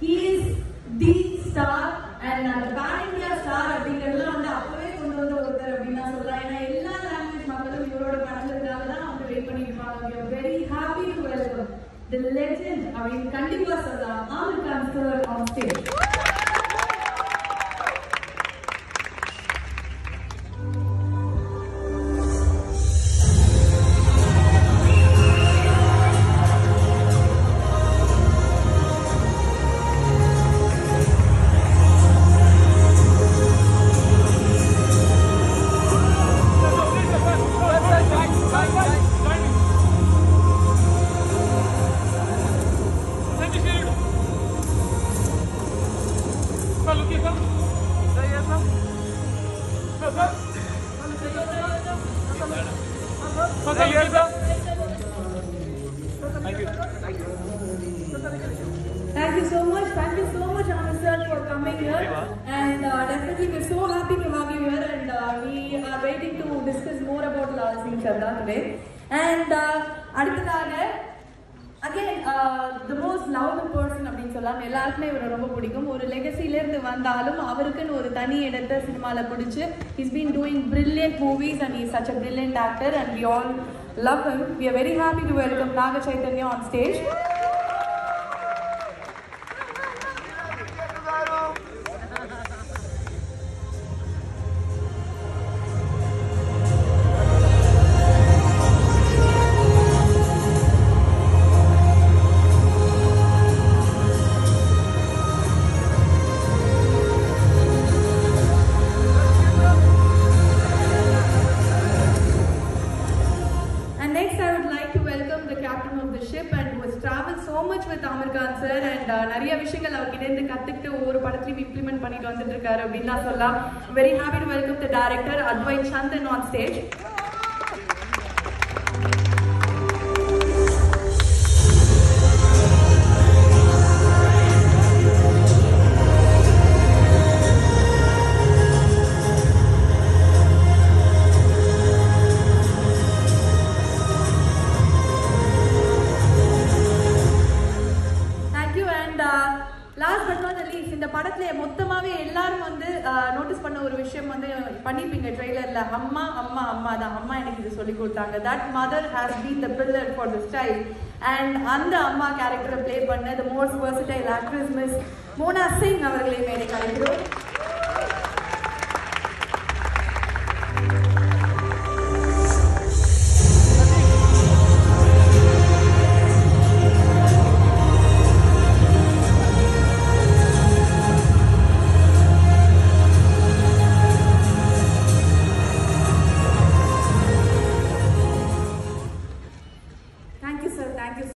he is the star and அந்த pan India star அப்படிங்கறதுலாம் வந்து அப்பவே கொண்டு வந்த ஒருத்தர் அப்படின்னு நான் சொல்றேன். ஏன்னா எல்லா லாங்குவேஜ் மக்களும் இவரோட படங்களுக்காக தான் வந்து வெயிட் பண்ணிட்டு இருப்பாங்க. Very happy to welcome the welcome அப்படின்னு கண்டிப்பா சொல்லலாம் Aamir Khan sir stage Thank you so much. Thank you so much, Amit sir, for coming here. And uh, definitely, we're so happy to have you here. And uh, we are waiting to discuss more about Lal Singh Chadda today. And uh, அடுத்ததாக again the most loved person அப்படின்னு சொல்லலாம் எல்லாருக்குமே இவரை ரொம்ப பிடிக்கும். ஒரு லெகசிலேருந்து வந்தாலும் அவருக்குன்னு ஒரு தனி இடத்தை சினிமாவில் பிடிச்சி is been doing brilliant movies and is such a brilliant actor and we all love him we are very happy to welcome Naga Chaitanya on stage traveled so much sir and நிறைய விஷயங்கள் அவர்கிட்ட இருந்து கத்துக்கிட்டு ஒவ்வொரு படத்துலையும் implement பண்ணிட்டு வந்துட்டு இருக்காரு அப்படின்னு நான் சொல்லலாம். Very happy to welcome the director Advait Chandan on stage last but not least இந்த படத்துல மொத்தமாவே எல்லாரும் வந்து நோட்டீஸ் பண்ண ஒரு விஷயம் வந்து பண்ணிருப்பீங்க ட்ரெய்லர்ல அம்மா அம்மா அம்மா தான். அம்மா எனக்கு இது சொல்லி கொடுத்தாங்க. That mother has been the pillar for the style and அந்த அம்மா கேரக்டரை ப்ளே பண்ண the most versatile actress Miss Mona Singh அவர்களை மேடை கலைக்கிறோம்.